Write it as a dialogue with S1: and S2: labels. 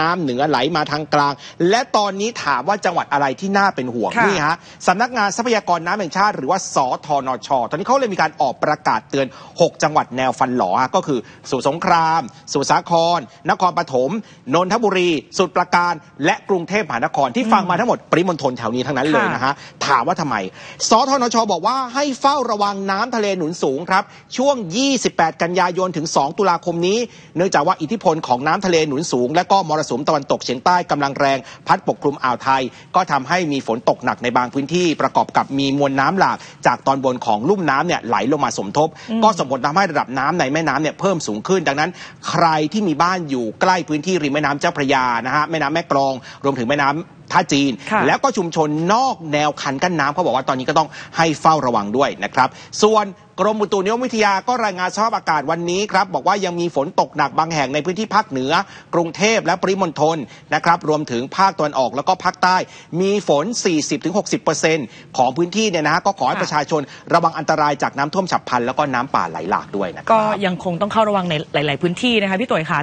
S1: น้ำเหนือไหลมาทางกลาง และตอนนี้ถามว่าจังหวัดอะไรที่น่าเป็นห่วง
S2: ค่ะ
S1: นี่ฮะสำนักงานทรัพยากรน้ำแห่งชาติหรือว่าสทนช ตอนนี้เขาเลยมีการออกประกาศเตือน 6 จังหวัดแนวฟันหลอฮะก็คือสมุทรสงครามสมุทรสาคร นครปฐมนนทบุรีสมุทรปราการและกรุงเทพมหานครที่ฟังมาทั้งหมดปริมณฑลแถวนี้ทั้งนั้นเลยนะฮะถามว่าทำไม สทนช บอกว่าให้เฝ้าระวังน้ำทะเลหนุนสูงครับช่วง 28 กันยายนถึง 2 ตุลาคมนี้ เนื่องจากว่าอิทธิพลของน้ำทะเลหนุนสูง และก็มรสุมตะวันตกเฉียงใต้กำลังแรง พัดปกคลุมอ่าวไทย ก็ทำให้มีฝนตกหนักในบางพื้นที่ประกอบกับมีมวลน้ำหลาก จากตอนบนของลุ่มน้ำเนี่ยไหลลงมาสมทบ ก็ส่งผลทำให้ระดับน้ำในแม่น้ำเนี่ยเพิ่มสูงขึ้น ดังนั้น ใครที่มีบ้านอยู่ใกล้พื้นที่ริมแม่น้ำเจ้าพระยานะฮะแม่น้ำแม่กลอง รวมถึงแม่น้ำ ท่าจีน
S2: ค่ะ
S1: แล้วก็ชุมชนนอกแนวคันกั้นน้ำเขาบอกว่าตอนนี้ก็ต้องให้เฝ้าระวังด้วยนะครับ ส่วนกรมอุตุนิยมวิทยาก็รายงานสภาพอากาศวันนี้ครับบอกว่ายังมีฝนตกหนักบางแห่งในพื้นที่ภาคเหนือ กรุงเทพและปริมณฑลนะครับรวมถึงภาคตะวันออกแล้วก็ภาคใต้ มีฝน 40-60%ของพื้นที่เนี่ยนะฮะก็ขอให้
S2: ค่ะ
S1: ประชาชนระวังอันตรายจากน้ำท่วมฉับพลันแล้วก็น้ำป่าไหลหลากด้วยนะค
S2: ก็
S1: รับ
S2: ยังคงต้องเข้าระวังในหลาย ๆ พื้นที่นะคะพี่ตุ๋ยค่ะ